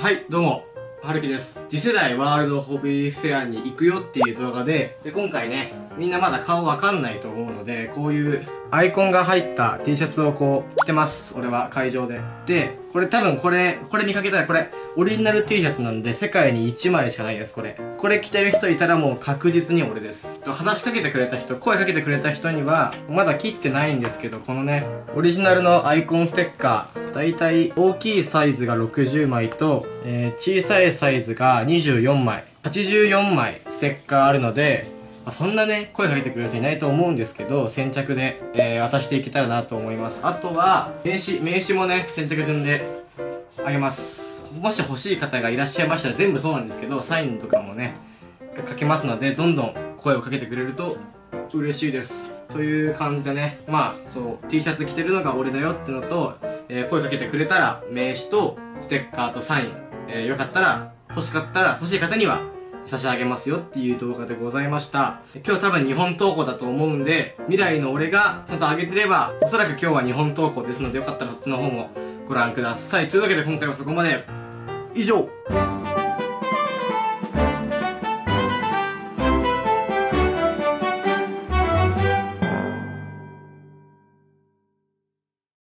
はい、どうも、はるきです。次世代ワールドホビーフェアに行くよっていう動画で、で、今回ね、みんなまだ顔わかんないと思うので、こういうアイコンが入った T シャツをこう着てます。俺は会場で。で、これ多分これ、これ見かけたらこれ、オリジナル T シャツなんで世界に1枚しかないです、これ。これ着てる人いたらもう確実に俺です。話しかけてくれた人、声かけてくれた人には、まだ切ってないんですけど、このね、オリジナルのアイコンステッカー、だいたい大きいサイズが60枚と、えー小さいサイズが24枚、84枚ステッカーあるので、まあそんなね、声かけてくれる人いないと思うんですけど、先着で、えー渡していけたらなと思います。あとは、名刺、名刺もね、先着順であげます。もし欲しい方がいらっしゃいましたら全部そうなんですけど、サインとかもね、かけますので、どんどん声をかけてくれると嬉しいです。という感じでね、まあ、そう、T シャツ着てるのが俺だよってのと、えー声かけてくれたら名刺とステッカーとサイン、えーよかったら、欲しかったら、欲しい方には差し上げますよっていう動画でございました。今日多分日本投稿だと思うんで、未来の俺がちゃんと上げてれば、おそらく今日は日本投稿ですので、よかったらそっちの方もご覧ください。というわけで今回はそこまで。以上